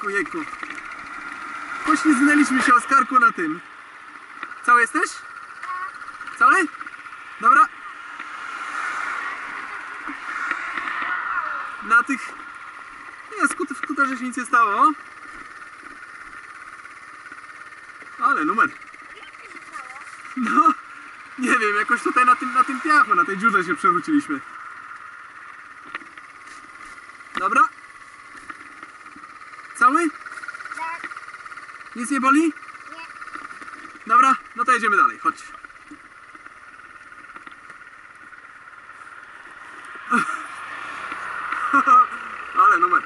Jejku, jejku. Poślizgnęliśmy się o skarku na tym. Cały jesteś? Cały? Dobra. Na tych... Nie, skut- w skuterze się nic nie stało. Ale numer. No, nie wiem, jakoś tutaj na tym, na tym piachu, na tej dziurze się przewróciliśmy. Dobra. Cały? Tak. Nic nie boli? Nie. Dobra, no to jedziemy dalej, chodź. Ale numer.